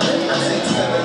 I think